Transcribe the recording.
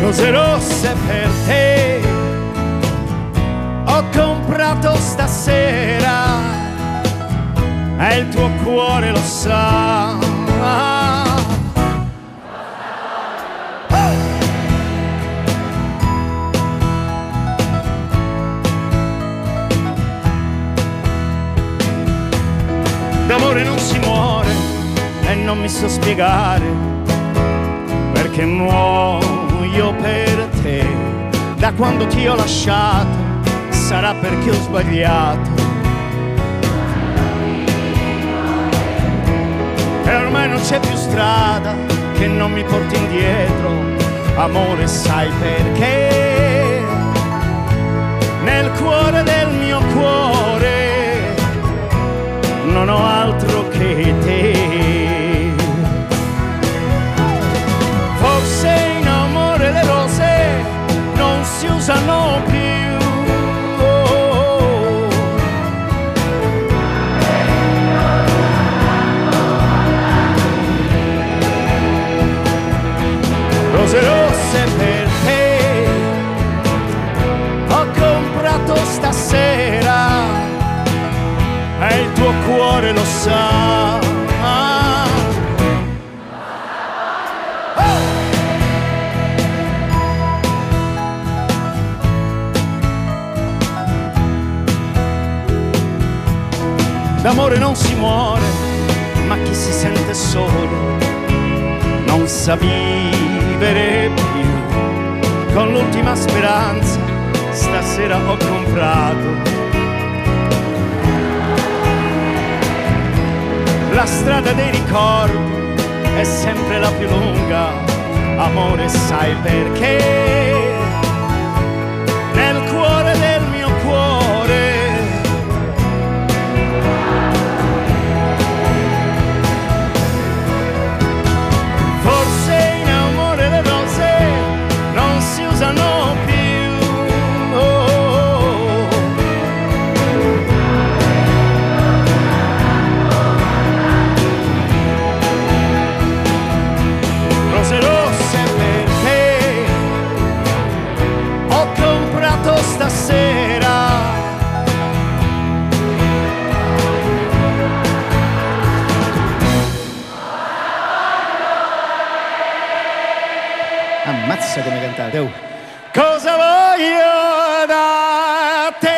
rose rosse per te. Ho comprato stasera e il tuo cuore lo sa. D'amore non si muore e non mi so spiegare Da quando ti ho lasciato sarà perché ho sbagliato. E ormai non c'è più strada che non mi porti indietro. Amore, sai perché? Usano più. Rose rosse per te, ho comprato stasera e il tuo cuore lo sa. D'amore non si muore, ma chi si sente solo non sa vivere più. Con l'ultima speranza stasera ho comprato la strada dei ricordi è sempre la più lunga, amore sai perché? Ammazza come cantate. Cosa voglio da te?